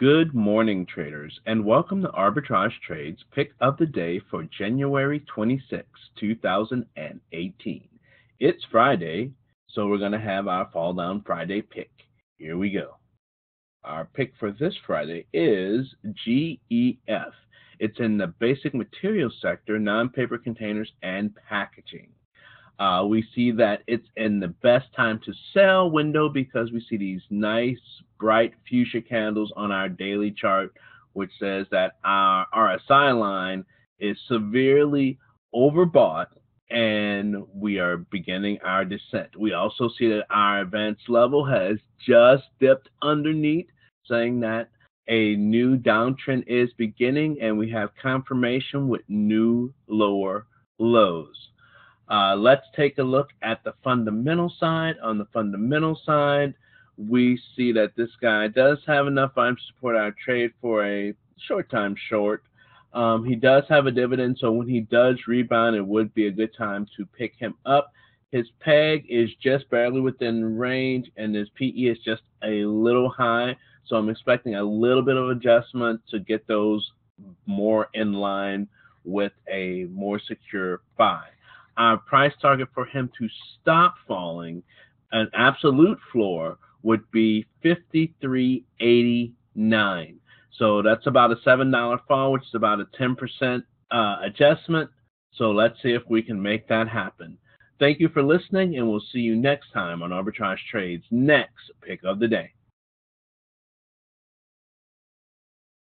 Good morning, traders, and welcome to Arbitrage Trades Pick of the Day for January 26, 2018. It's Friday, so we're going to have our Fall Down Friday pick. Here we go. Our pick for this Friday is GEF. It's in the basic materials sector, non paper containers, and packaging. Uh, we see that it's in the best time to sell window because we see these nice bright fuchsia candles on our daily chart, which says that our RSI line is severely overbought and we are beginning our descent. We also see that our advanced level has just dipped underneath, saying that a new downtrend is beginning and we have confirmation with new lower lows. Uh, let's take a look at the fundamental side. On the fundamental side, we see that this guy does have enough volume to support our trade for a short time short. Um, he does have a dividend, so when he does rebound, it would be a good time to pick him up. His peg is just barely within range, and his PE is just a little high. So I'm expecting a little bit of adjustment to get those more in line with a more secure buy our price target for him to stop falling, an absolute floor would be 53.89. So that's about a $7 fall, which is about a 10% uh, adjustment. So let's see if we can make that happen. Thank you for listening, and we'll see you next time on Arbitrage Trades' next pick of the day.